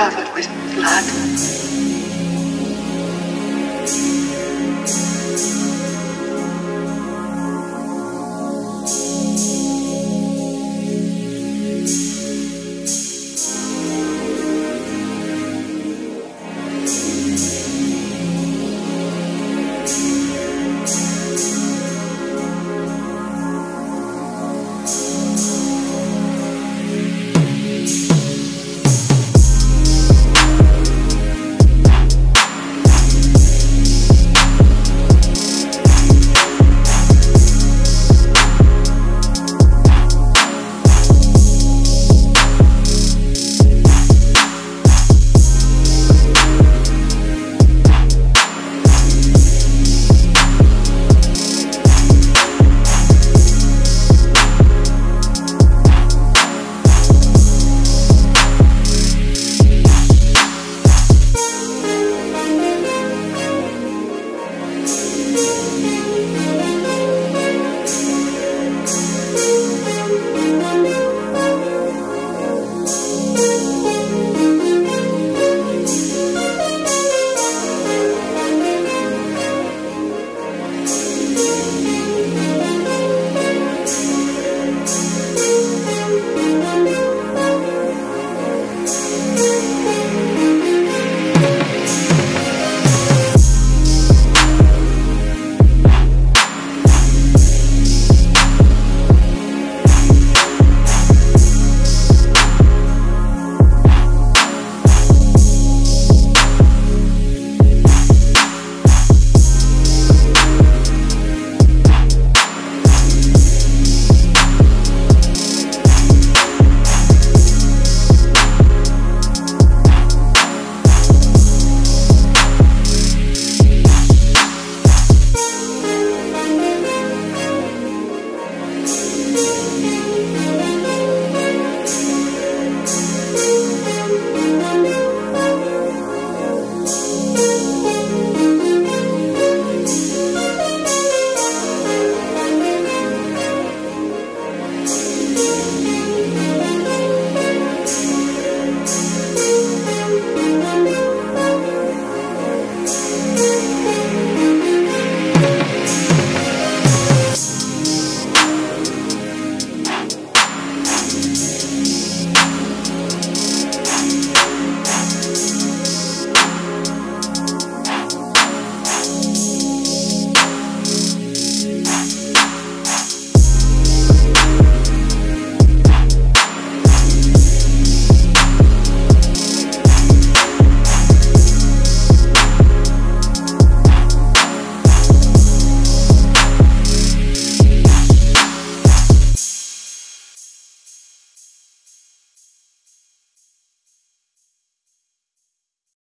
covered with blood.